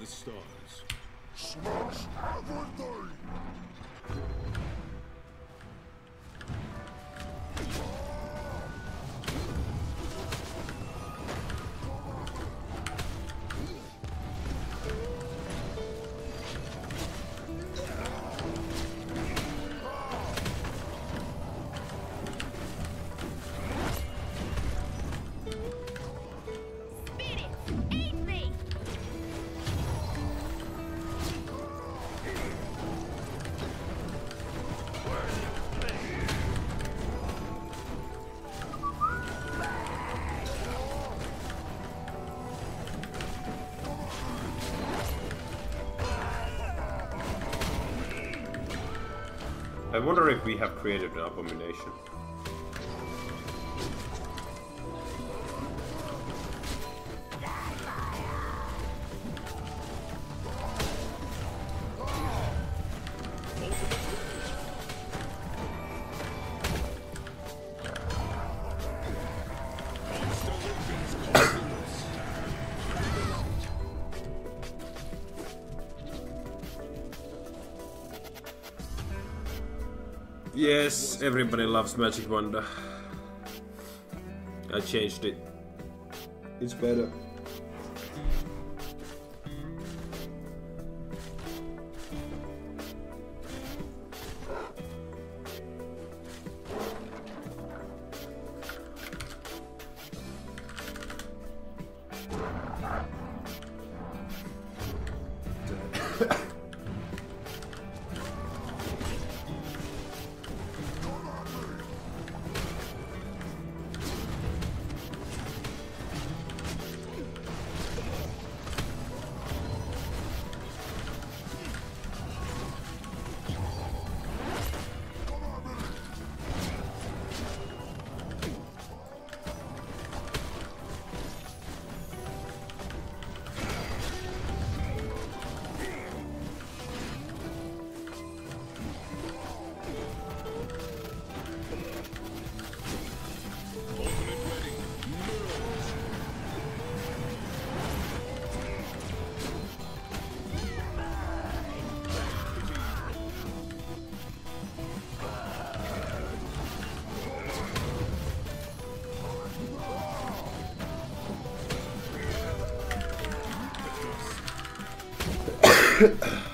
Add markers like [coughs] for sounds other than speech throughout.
the stars. Smash I wonder if we have created an abomination. Yes, everybody loves Magic Wonder. I changed it. It's better. Yeah. [coughs]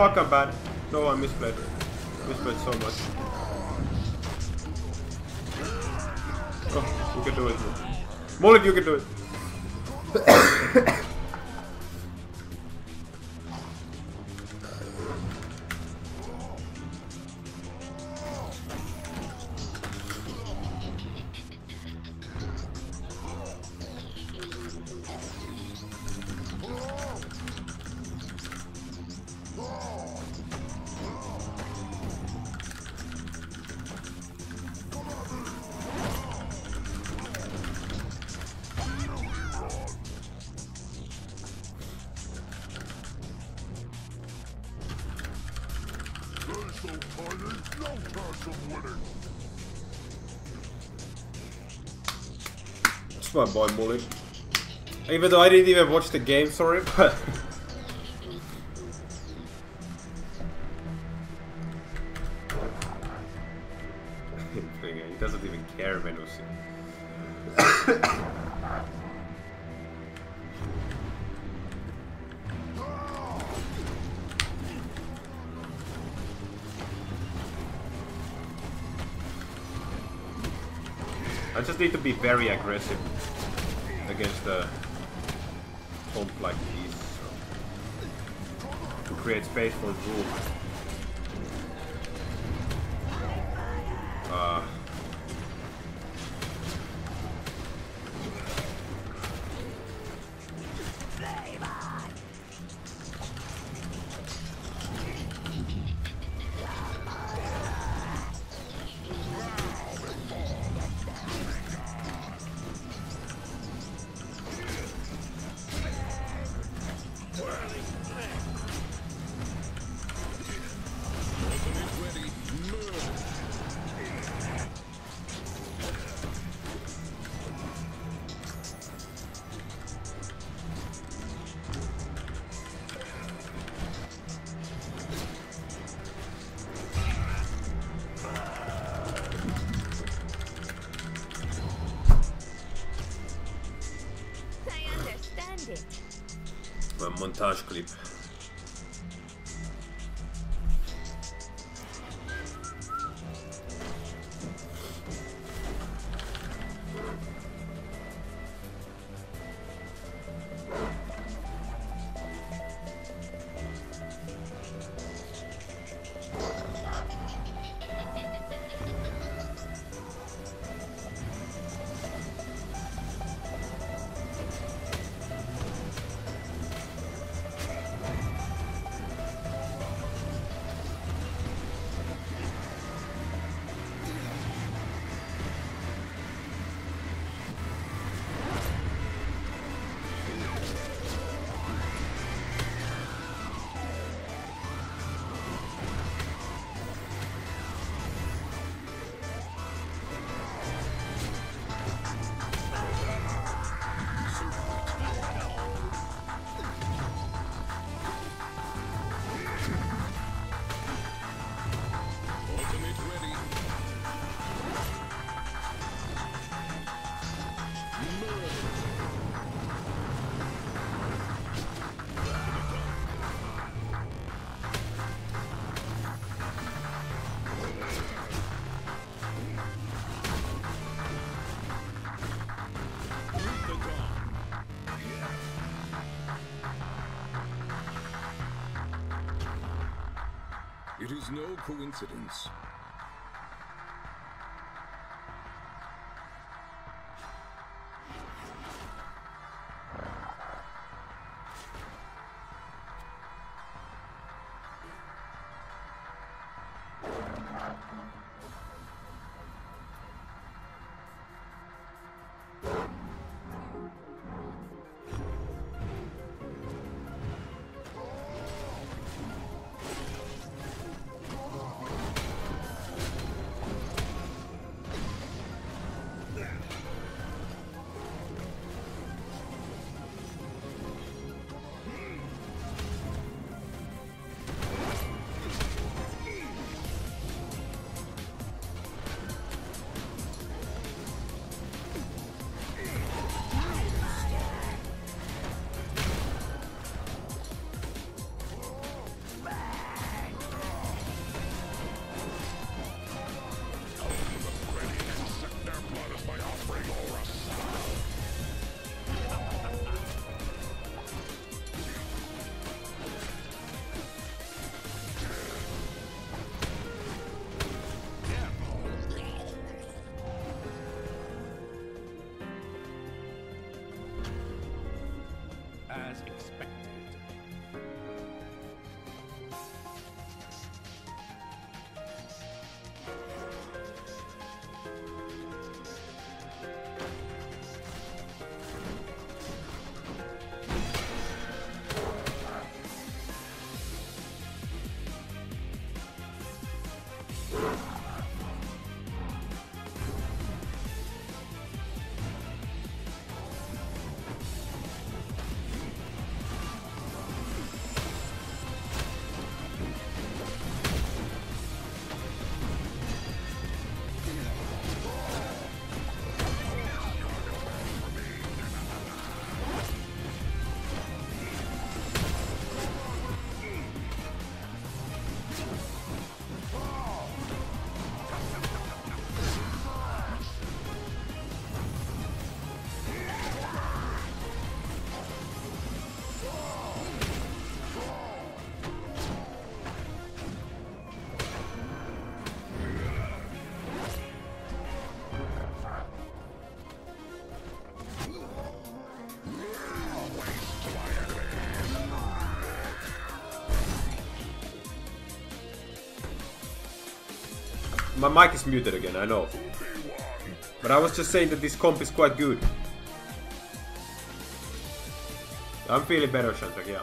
Fuck, I'm bad. No, I misplayed. Misplayed so much. Oh, you can do it. Molly, you can do it. [coughs] [coughs] winning. It's my boy Mullet. Even though I didn't even watch the game, sorry, [laughs] but I just need to be very aggressive against the pump like these so, to create space for Rook. و منتاج کلیپ It is no coincidence. As expected. My mic is muted again, I know. But I was just saying that this comp is quite good. I'm feeling better, Shantak, yeah.